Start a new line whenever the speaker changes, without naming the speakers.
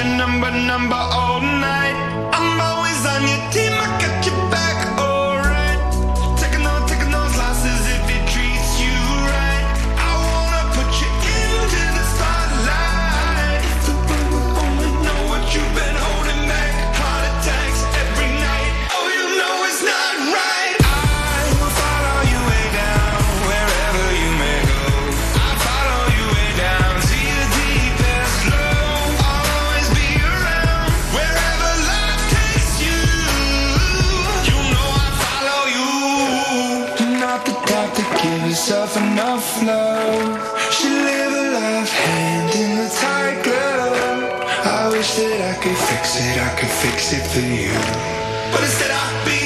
number, number all night. herself enough love. She live a life hand in the tight glove. I wish that I could fix it, I could fix it for you. But instead I be